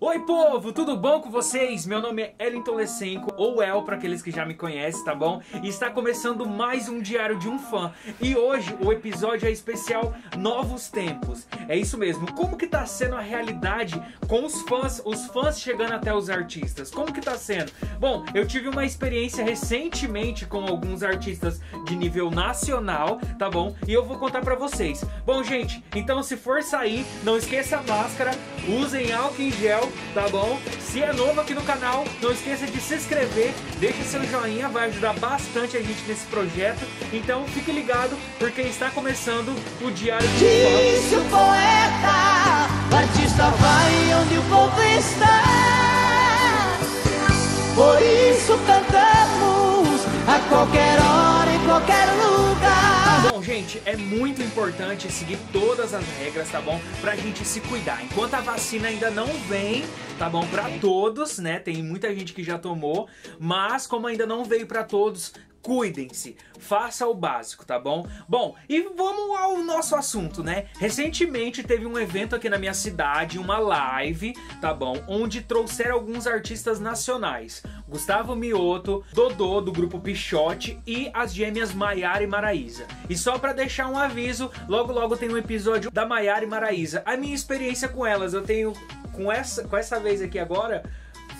Oi povo, tudo bom com vocês? Meu nome é Ellington Lesenko, ou El para aqueles que já me conhecem, tá bom? E está começando mais um Diário de um Fã. E hoje o episódio é especial Novos Tempos. É isso mesmo, como que tá sendo a realidade com os fãs, os fãs chegando até os artistas? Como que tá sendo? Bom, eu tive uma experiência recentemente com alguns artistas de nível nacional, tá bom? E eu vou contar para vocês. Bom, gente, então se for sair, não esqueça a máscara, usem álcool em gel tá bom? Se é novo aqui no canal, não esqueça de se inscrever, deixe seu joinha, vai ajudar bastante a gente nesse projeto. Então fique ligado, porque está começando o Diário de o poeta, o artista vai onde o povo está. Por isso cantamos a qualquer hora, em qualquer lugar. Bom, gente, é muito importante seguir todas as regras, tá bom? Pra gente se cuidar. Enquanto a vacina ainda não vem, tá bom? Pra todos, né? Tem muita gente que já tomou, mas como ainda não veio pra todos, cuidem-se, faça o básico, tá bom? Bom, e vamos ao nosso assunto, né? Recentemente teve um evento aqui na minha cidade, uma live, tá bom? Onde trouxeram alguns artistas nacionais. Gustavo Mioto, Dodô do grupo Pichote e as gêmeas Maiara e Maraísa. E só para deixar um aviso, logo logo tem um episódio da Maiara e Maraísa. A minha experiência com elas, eu tenho com essa com essa vez aqui agora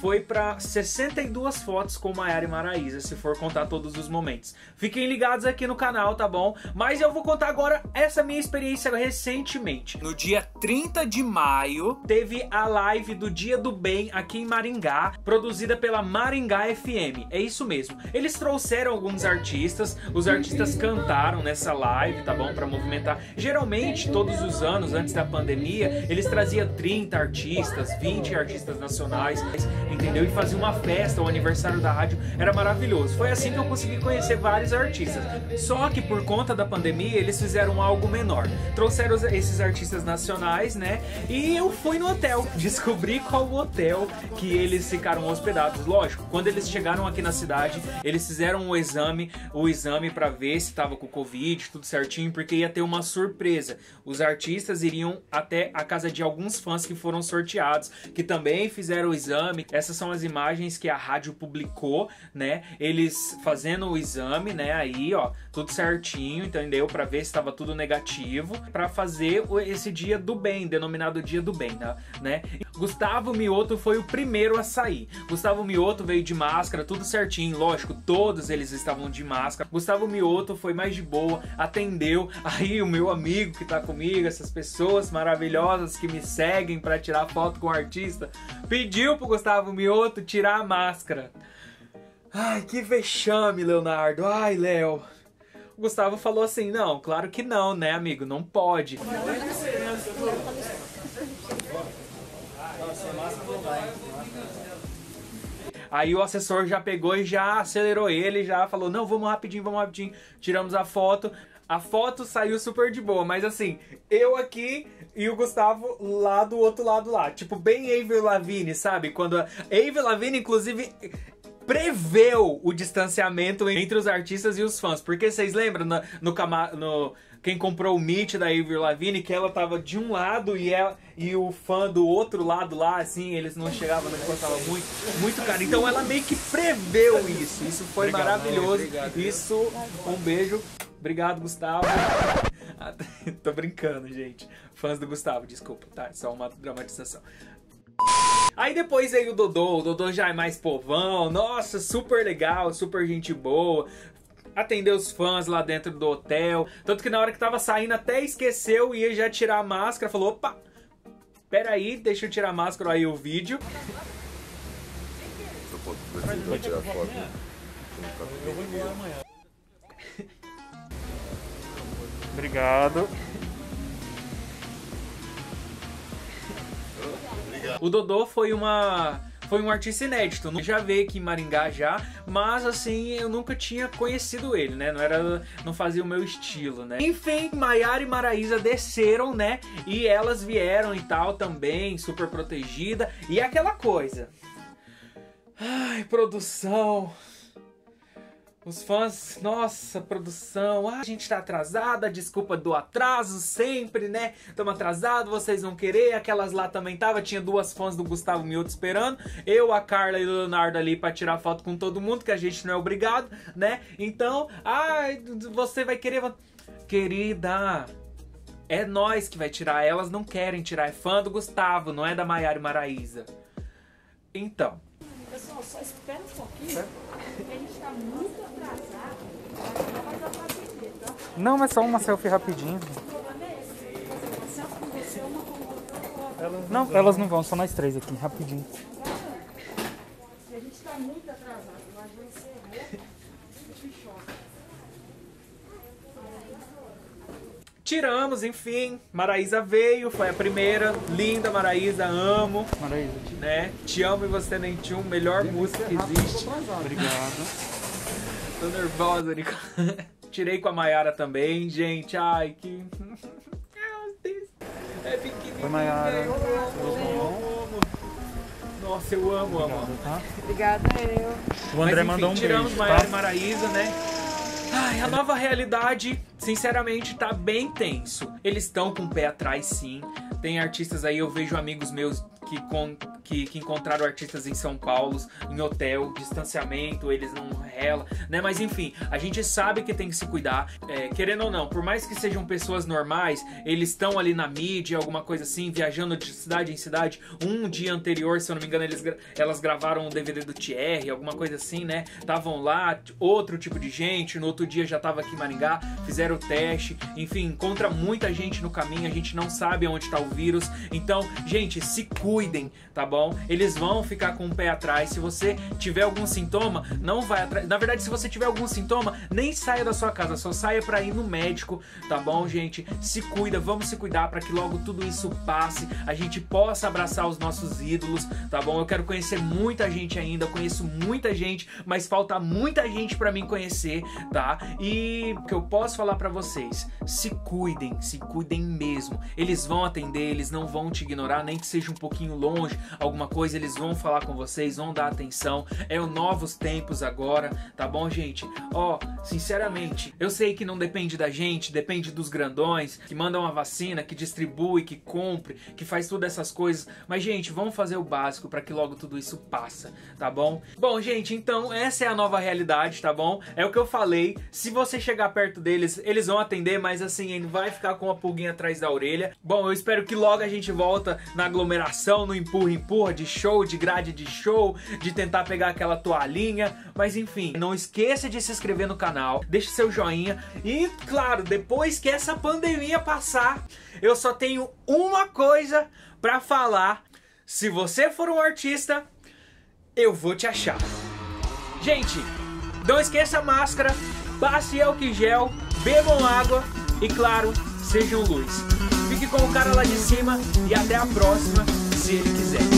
foi para 62 fotos com Maiara e Maraísa, se for contar todos os momentos. Fiquem ligados aqui no canal, tá bom? Mas eu vou contar agora essa minha experiência recentemente. No dia 30 de maio, teve a live do Dia do Bem aqui em Maringá, produzida pela Maringá FM. É isso mesmo. Eles trouxeram alguns artistas, os artistas cantaram nessa live, tá bom? Para movimentar. Geralmente, todos os anos, antes da pandemia, eles traziam 30 artistas, 20 artistas nacionais entendeu? E fazia uma festa, o aniversário da rádio era maravilhoso. Foi assim que eu consegui conhecer vários artistas. Só que por conta da pandemia eles fizeram algo menor. Trouxeram esses artistas nacionais, né? E eu fui no hotel, descobri qual hotel que eles ficaram hospedados. Lógico, quando eles chegaram aqui na cidade, eles fizeram o exame, o exame para ver se tava com covid, tudo certinho, porque ia ter uma surpresa. Os artistas iriam até a casa de alguns fãs que foram sorteados, que também fizeram o exame. Essas são as imagens que a rádio publicou, né? Eles fazendo o exame, né? Aí, ó, tudo certinho, entendeu? Para ver se estava tudo negativo, para fazer esse dia do bem, denominado dia do bem, né? Gustavo Mioto foi o primeiro a sair. Gustavo Mioto veio de máscara, tudo certinho, lógico, todos eles estavam de máscara. Gustavo Mioto foi mais de boa, atendeu. Aí o meu amigo que tá comigo, essas pessoas maravilhosas que me seguem para tirar foto com o artista, pediu pro Gustavo Gustavo Mioto tirar a máscara. Ai, que vexame, Leonardo. Ai, Léo. O Gustavo falou assim: não, claro que não, né, amigo? Não pode. Aí o assessor já pegou e já acelerou ele, já falou: não, vamos rapidinho, vamos rapidinho. Tiramos a foto. A foto saiu super de boa, mas assim, eu aqui e o Gustavo lá do outro lado lá. Tipo, bem Avril Lavigne, sabe? Quando a Avril Lavigne, inclusive, preveu o distanciamento entre os artistas e os fãs. Porque vocês lembram no, no, no quem comprou o Meet da Avril Lavigne que ela tava de um lado e ela e o fã do outro lado lá, assim, eles não chegavam, não encostavam muito, muito caro. Então ela meio que preveu isso. Isso foi obrigado, maravilhoso. Obrigado, isso, um beijo. Obrigado, Gustavo. Tô brincando, gente. Fãs do Gustavo, desculpa, tá? É só uma dramatização. Aí depois aí o Dodô, o Dodô já é mais povão, nossa, super legal, super gente boa, atendeu os fãs lá dentro do hotel, tanto que na hora que tava saindo até esqueceu, ia já tirar a máscara, falou, opa, peraí, deixa eu tirar a máscara aí o vídeo. Vai tirar foto. Eu vou embora amanhã. Obrigado. O Dodô foi uma foi um artista inédito. Eu já veio aqui em Maringá já, mas assim, eu nunca tinha conhecido ele, né? Não era não fazia o meu estilo, né? Enfim, Maiara e Maraísa desceram, né? E elas vieram e tal também, super protegida. E aquela coisa. Ai, produção. Os fãs, nossa, produção, ah, a gente tá atrasada, desculpa do atraso sempre, né? Tamo atrasado, vocês vão querer. Aquelas lá também tava, tinha duas fãs do Gustavo Mioto esperando. Eu, a Carla e o Leonardo ali pra tirar foto com todo mundo, que a gente não é obrigado, né? Então, ai, você vai querer. Querida, é nós que vai tirar, elas não querem tirar, é fã do Gustavo, não é da Maiara e Maraísa. Então, Pessoal, só espera um pouquinho, porque a gente tá muito atrasado. Não vai dar pra atender, tá? Não, mas só uma selfie rapidinho. O problema é esse. Fazer uma selfie com você, uma com outra, outra. Não, elas não vão, só nós três aqui, rapidinho. A gente tá muito atrasado. Mas vai ser muito choque. Tiramos, enfim. Maraísa veio, foi a primeira. Linda, Maraísa, amo. Maraísa, Né? Te amo e você nem te um, melhor música que existe. obrigado. Tô nervosa, Nico. Tirei com a Mayara também, gente. Ai, que. É pequenininha. Oi, Mayara. Eu amo. Nossa, eu amo, amo. amo. Tá? Obrigada, eu. O André Mas, enfim, mandou um tiramos beijo, Maiara e tá? Maraísa, né? Ai, a nova realidade, sinceramente, tá bem tenso. Eles estão com o pé atrás, sim. Tem artistas aí, eu vejo amigos meus que, con- que, que encontraram artistas em São Paulo, em hotel, distanciamento, eles não rela, né? Mas enfim, a gente sabe que tem que se cuidar. É, querendo ou não, por mais que sejam pessoas normais, eles estão ali na mídia, alguma coisa assim, viajando de cidade em cidade. Um dia anterior, se eu não me engano, eles, elas gravaram um DVD do Thierry, alguma coisa assim, né? Estavam lá, outro tipo de gente, no outro dia já tava aqui em Maringá, fizeram o teste, enfim, encontra muita gente no caminho, a gente não sabe onde tá o vírus. Então, gente, se cuidem, tá bom? Eles vão ficar com o pé atrás. Se você tiver algum sintoma, não vai atrás. Na verdade, se você tiver algum sintoma, nem saia da sua casa, só saia pra ir no médico, tá bom, gente? Se cuida, vamos se cuidar para que logo tudo isso passe, a gente possa abraçar os nossos ídolos, tá bom? Eu quero conhecer muita gente ainda, conheço muita gente, mas falta muita gente pra mim conhecer, tá? E o que eu posso falar pra vocês, se cuidem, se cuidem mesmo. Eles vão atender, eles não vão te ignorar, nem que seja um pouquinho longe, alguma coisa, eles vão falar com vocês, vão dar atenção. É o novos tempos agora, tá bom, gente? Ó, sinceramente, eu sei que não depende da gente, depende dos grandões que mandam a vacina, que distribui, que compre, que faz todas essas coisas. Mas, gente, vamos fazer o básico para que logo tudo isso passa, tá bom? Bom, gente, então essa é a nova realidade, tá bom? É o que eu falei. Se você chegar perto deles, eles vão atender, mas assim, ele vai ficar com uma pulguinha atrás da orelha. Bom, eu espero que logo a gente volta na aglomeração, no empurra empurra de show, de grade de show, de tentar pegar aquela toalhinha, mas enfim, não esqueça de se inscrever no canal, deixe seu joinha e, claro, depois que essa pandemia passar, eu só tenho uma coisa pra falar. Se você for um artista, eu vou te achar. Gente, não esqueça a máscara, passe álcool gel, bebam água e, claro, sejam luz. Fique com o cara lá de cima e até a próxima, se ele quiser.